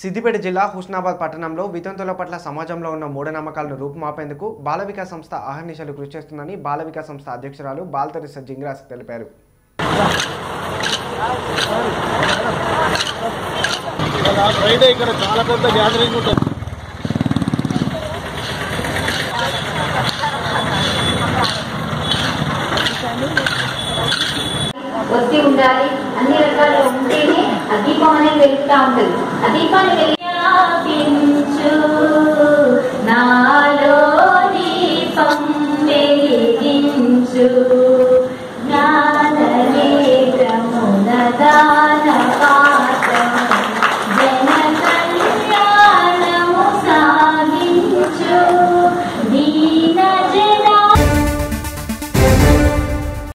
సిద్దిపేట జిల్లా హుస్నాబాద్ పట్టణంలో వితంతుల పట్ల సమాజంలో ఉన్న మూఢనమ్మకాలను రూపుమాపేందుకు బాల వికాస్ సంస్థ అహర్నిశలు కృషి చేస్తుందని బాల వికాస్ సంస్థ అధ్యక్షురాలు బాల్తరిస జింగ్రాస్ తెలిపారు. ఫ్రైడే ఇక్కడ చాలా పెద్ద గ్యాదరింగ్ ఉంటుంది వచ్చి ఉండాలి. అన్ని రకాల వెలుగుతా ఉంటుంది ఆ దీపాన్ని వెలిగించు నాలో దీపం వెలిగించు